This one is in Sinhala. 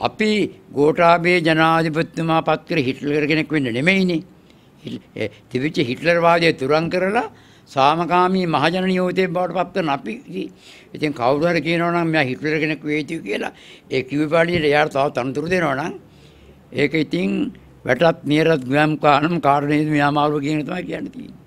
අපි ගෝඨාභය ජනාධිපතිතුමා පත් කර හිට්ලර් කෙනෙක් වෙන්න නෙමෙයිනේ. තිබිච්ච හිට්ලර් වාදය තුරන් කරලා සාමකාමී මහජන නියෝජිතයෙක් බවට පත් කරන අපි ඉතින් කවුරු හරි කියනවා නම් මෙයා හිට්ලර් කෙනෙක් වෙයිද කියලා ඒ කිව්ව පාඩියට එයාට තව තනතුරු දෙනවා නම් ඒක ඉතින් වැටත් නියරත් ගම් කානම් කාරණේ මෙයා මාරු කියන තමයි කියන්න තියෙන්නේ